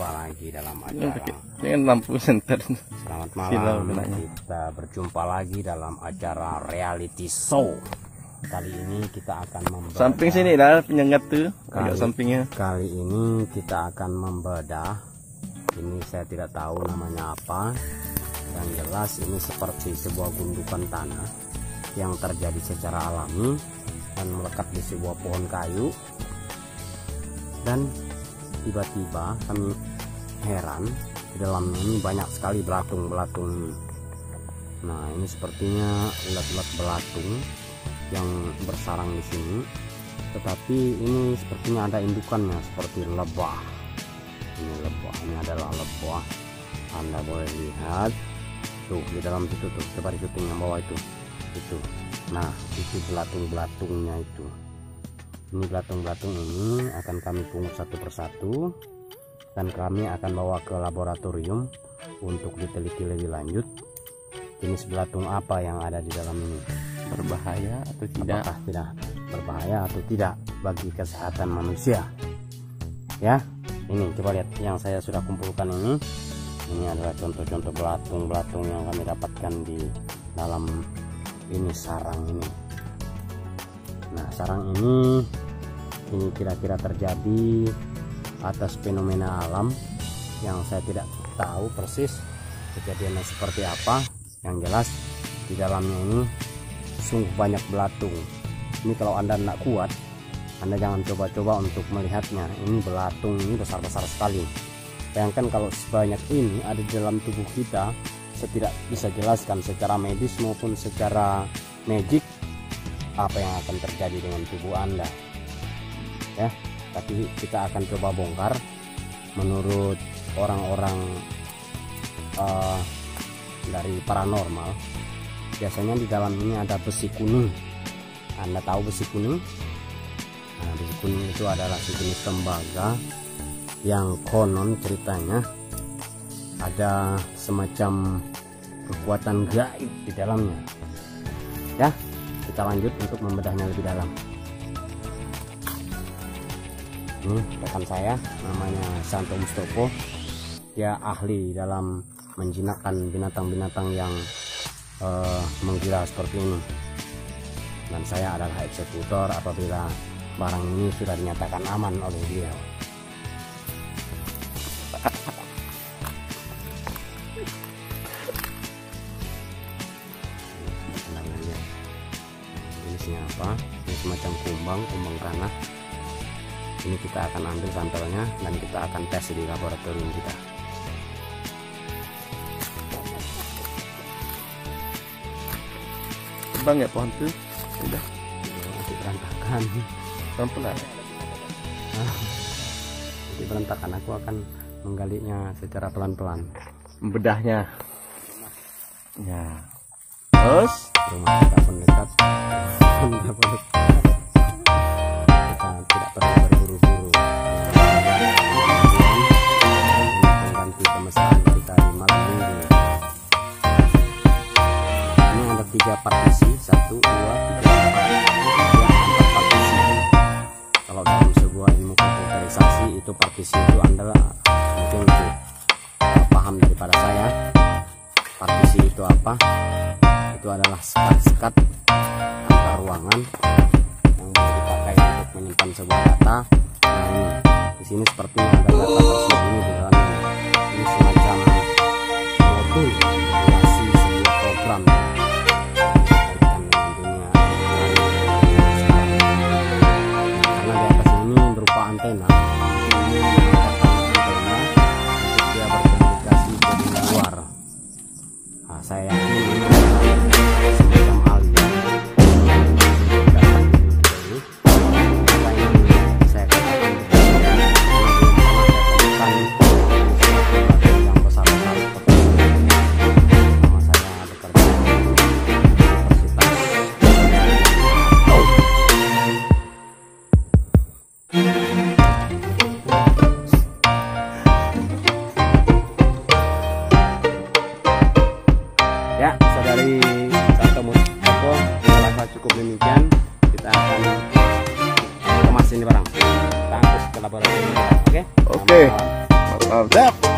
berjumpa lagi dalam acara Dengan lampu senter. Selamat malam. Kita berjumpa lagi dalam acara reality show Kali ini kita akan membedah Samping sini lah penyengat tuh. Kali- Agak sampingnya. Kali ini kita akan membedah Ini saya tidak tahu namanya apa Yang jelas ini seperti sebuah gundukan tanah Yang terjadi secara alami Dan melekat di sebuah pohon kayu Dan tiba-tiba kami heran Di dalamnya ini banyak sekali belatung-belatung. Nah ini sepertinya ulat-ulat belatung Yang bersarang di sini. Tetapi ini sepertinya ada indukannya seperti lebah. Ini lebah ini adalah lebah. Anda boleh lihat. Tuh di dalam situ tuh coba di yang bawah itu. Itu. Nah itu belatung-belatungnya itu ini belatung-belatung ini akan kami pungut satu persatu dan kami akan bawa ke laboratorium untuk diteliti lebih lanjut jenis belatung apa yang ada di dalam ini. Berbahaya atau tidak? apakah tidak berbahaya atau tidak bagi kesehatan manusia? Ya ini coba lihat yang saya sudah kumpulkan ini. Ini adalah contoh-contoh belatung-belatung yang kami dapatkan di dalam ini sarang ini nah sarang ini ini kira-kira terjadi atas fenomena alam yang saya tidak tahu persis kejadiannya seperti apa. Yang jelas di dalamnya ini sungguh banyak belatung. Ini kalau anda tidak kuat anda jangan coba-coba untuk melihatnya. Ini belatung ini besar-besar sekali. Bayangkan kalau sebanyak ini ada di dalam tubuh kita saya tidak bisa jelaskan secara medis maupun secara magic apa yang akan terjadi dengan tubuh anda. Ya tapi kita akan coba bongkar menurut orang-orang eh, dari paranormal. Biasanya di dalam ini ada besi kuning. Anda tahu besi kuning? Nah, besi kuning itu adalah sejenis tembaga yang konon ceritanya ada semacam kekuatan gaib di dalamnya. Ya kita lanjut untuk membedahnya lebih dalam. Ini rekan saya namanya Santo Mustopo. Dia ahli dalam menjinakkan binatang-binatang yang eh, menggila seperti ini. Dan saya adalah eksekutor apabila barang ini sudah dinyatakan aman oleh beliau apa ini semacam kumbang kumbang tanah ini kita akan ambil sampelnya dan kita akan tes di laboratorium kita Tebang ya pohon tuh. Udah. nanti berantakan Pelan-pelan. nanti berantakan aku akan menggalinya secara pelan-pelan Bedahnya. Ya. Terus. rumah kita pun dekat Kita tidak perlu berburu-buru kita malam ini ada tiga partisi. Satu dua tiga empat partisi. Kalau dalam sebuah itu partisi itu adalah mungkin paham daripada saya. Partisi itu apa? Itu adalah sekat-sekat ruangan yang boleh dipakai untuk menyimpan sebuah data. Nah ini di sini sepertinya ada data tersembunyi di dalamnya. Ini semacam modul simulasi sebuah program ini ini dia berkomunikasi ke luar Nah, saya yakin ini Ya, saudari Santo Mustopo, saya rasa cukup demikian. Kita akan kemas ini barang. Kita angkut ke laboratorium. Oke? Oke. Selamat malam. Mantap.